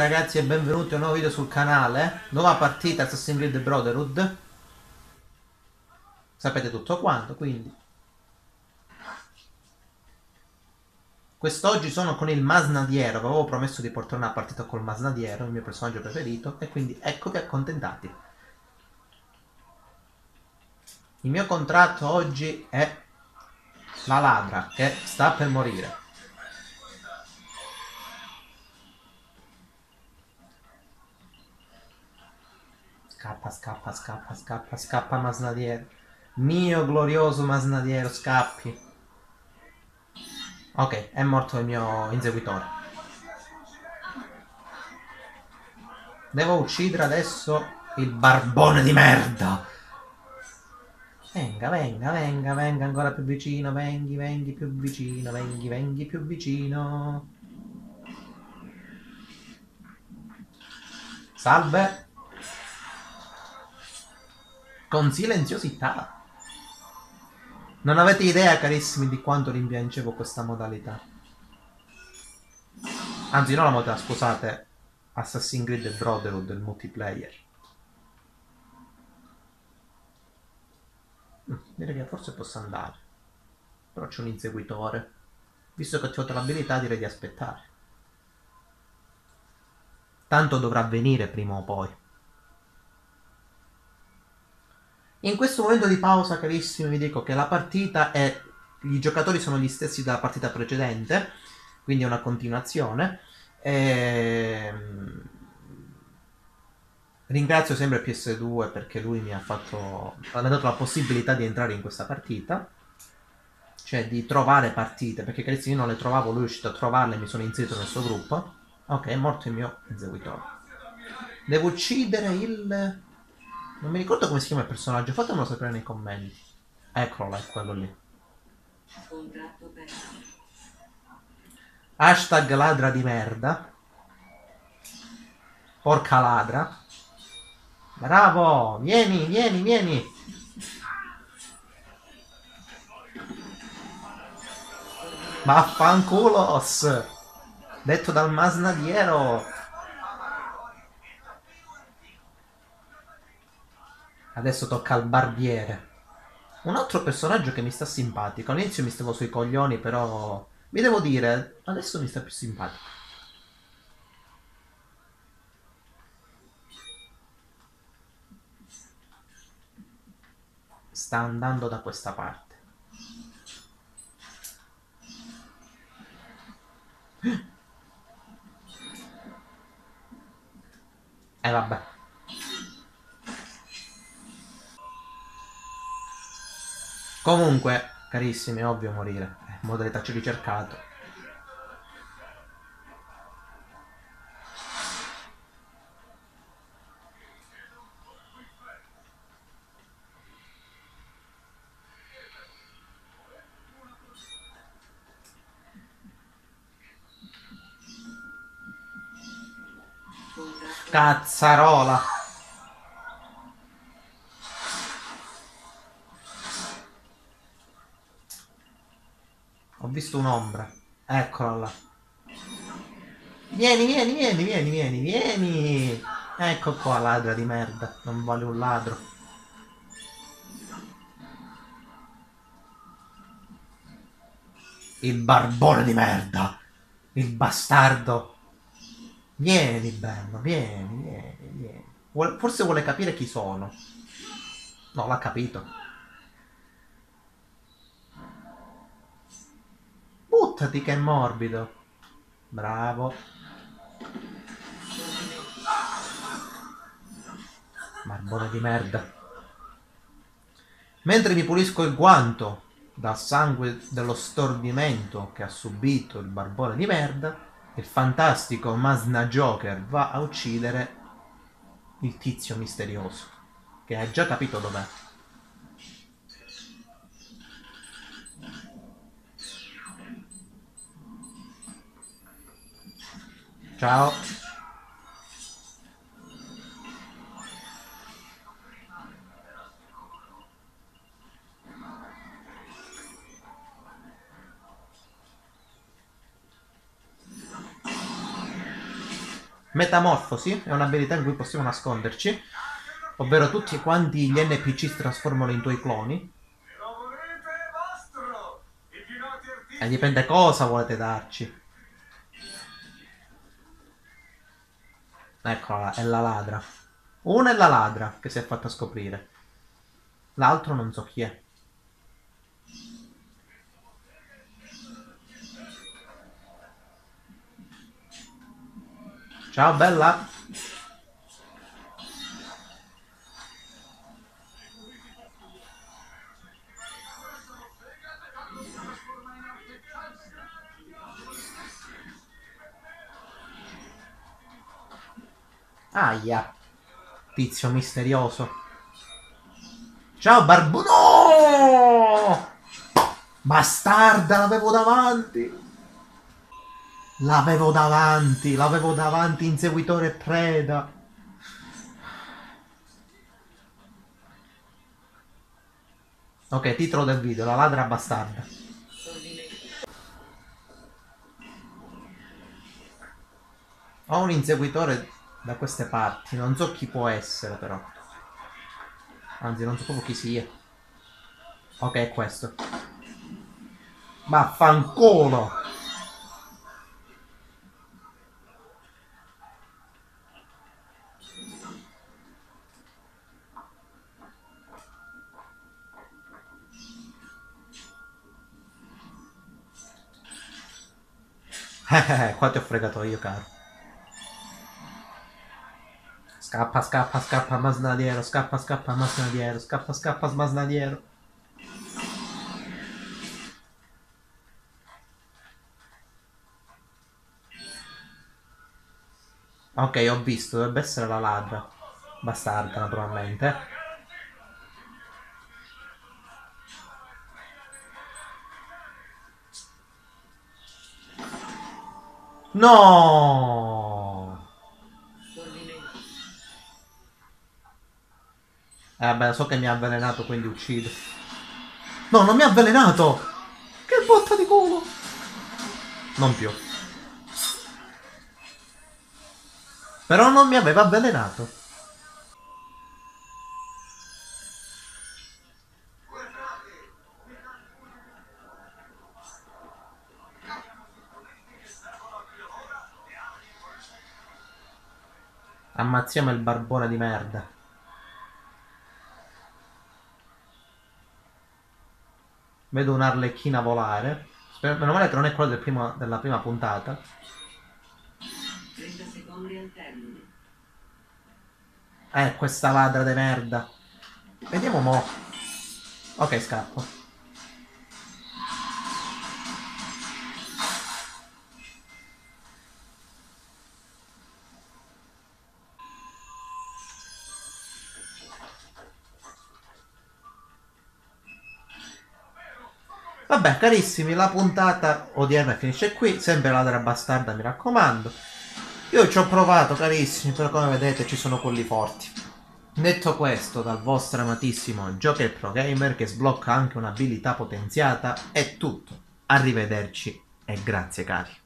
ragazzi e benvenuti a un nuovo video sul canale. Nuova partita Assassin's Creed Brotherhood. Sapete tutto quanto, quindi. Quest'oggi sono con il Masnadiero Avevo promesso di portare una partita col Masnadiero Il mio personaggio preferito E quindi eccovi accontentati. Il mio contratto oggi è La ladra che sta per morire Scappa, scappa, scappa, scappa, scappa Masnadiero. Mio glorioso Masnadiero, scappi. Ok, è morto il mio inseguitore. Devo uccidere adesso il barbone di merda. Venga, venga, venga, venga ancora più vicino, venghi, venghi più vicino, venghi, venghi più vicino. Salve con silenziosità. Non avete idea, carissimi, di quanto rimpiangevo questa modalità. Anzi, non la modalità, scusate, Assassin's Creed Brotherhood, del multiplayer. Mm, direi che forse posso andare. Però c'è un inseguitore. Visto che ho l'abilità, direi di aspettare. Tanto dovrà venire prima o poi. In questo momento di pausa, carissimi, vi dico che la partita è... I giocatori sono gli stessi della partita precedente, quindi è una continuazione. E... Ehm, ringrazio sempre PS2 perché lui mi ha fatto... mi ha dato la possibilità di entrare in questa partita. Cioè di trovare partite, perché carissimi io non le trovavo, lui è riuscito a trovarle e mi sono inserito nel suo gruppo. Ok, è morto il mio eseguitore. Devo uccidere il... Non mi ricordo come si chiama il personaggio, fatemelo sapere nei commenti. Eccolo là, è quello lì. Hashtag ladra di merda. Porca ladra. Bravo! Vieni, vieni, vieni! Vaffanculos! Detto dal masnadiero! Adesso tocca al barbiere. Un altro personaggio che mi sta simpatico. All'inizio mi stavo sui coglioni, però... Vi devo dire, adesso mi sta più simpatico. Sta andando da questa parte. E eh, vabbè. Comunque, carissimi, è ovvio morire. Eh, modalità ci ricercato. Cazzarola. Visto un'ombra. Eccola là. Vieni, vieni, vieni, vieni, vieni, vieni. Ecco qua, ladra di merda. Non vale un ladro. Il barbone di merda. Il bastardo. Vieni, bello, vieni, vieni, vieni. Forse vuole capire chi sono. No, l'ha capito. Buttati che è morbido. Bravo. Barbone di merda. Mentre mi pulisco il guanto dal sangue dello stordimento che ha subito il barbone di merda, il fantastico Masna Joker va a uccidere il tizio misterioso, che ha già capito dov'è. Ciao. Metamorfosi è un'abilità in cui possiamo nasconderci, ovvero tutti quanti gli NPC si trasformano in tuoi cloni. E dipende cosa volete darci. Eccola, è la ladra. Una è la ladra che si è fatta scoprire. L'altro non so chi è. Ciao bella. Aia. Tizio misterioso. Ciao Barbu... No! Bastarda, l'avevo davanti. L'avevo davanti, l'avevo davanti, inseguitore preda. Ok, titolo del video, la ladra bastarda. Ho un inseguitore da queste parti, non so chi può essere però. Anzi, non so proprio chi sia. Ok, è questo. Vaffanculo! Eh, qua ti ho fregato io, caro. Scappa, scappa, scappa, masnadiero, scappa, scappa, masnadiero, scappa, scappa, masnadiero. Ok, ho visto, dovrebbe essere la ladra. Bastarda, naturalmente. No! Eh vabbè, so che mi ha avvelenato, quindi uccido. No, non mi ha avvelenato! Che botta di culo! Non più. Però non mi aveva avvelenato. Ammazziamo il barbone di merda. Vedo un'arlecchina volare. Spero, meno male che non è quello del primo, della prima puntata. 30 secondi al termine. Eh, questa ladra di merda. Vediamo mo'. Ok, scappo. Vabbè, carissimi, la puntata odierna finisce qui. Sempre la della bastarda, mi raccomando. Io ci ho provato, carissimi, però come vedete ci sono quelli forti. Detto questo, dal vostro amatissimo Joker Pro Gamer che sblocca anche un'abilità potenziata, è tutto. Arrivederci e grazie cari.